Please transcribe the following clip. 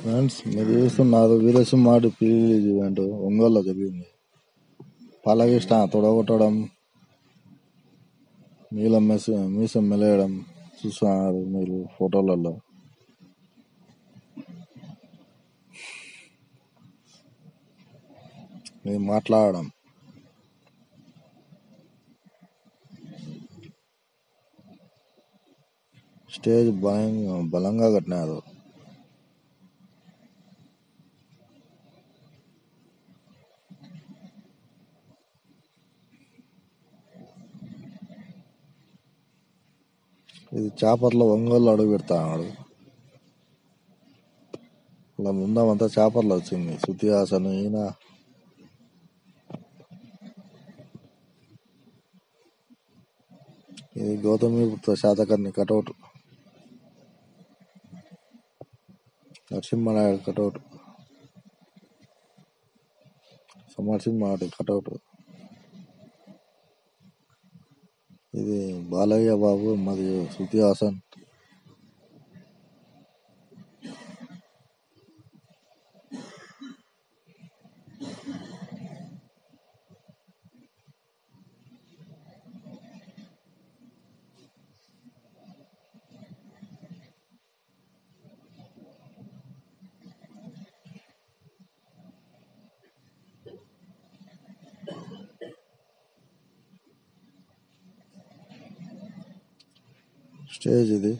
Friends మీరు చూస్తున్నారు వీరసింహాడి PV event ఒంగోలులో జరిగింది. పలగిష్ట తొడగొట్టడం నీలం మెస్ మీసం మెలేయడం చూస్తున్నారు మీరు ఫోటోలలో. మీరు మాట్లాడడం. స్టేజ్ బలంగా బలంగా కట్టినారు. ఇది చేపర్లో ఒంగోలు అడుగు పెడతాడు అలా ముందమంతా చేపర్లు వచ్చింది. శృతిహాసన్ ఈయన. ఇది Gautamiputra Satakarni cutout. Narasimha Naidu cutout. సమరసింహాడు cutout. ఇది బాలయ్య బాబు మరియు శృతి హాసన్. స్టేజ్ ఇది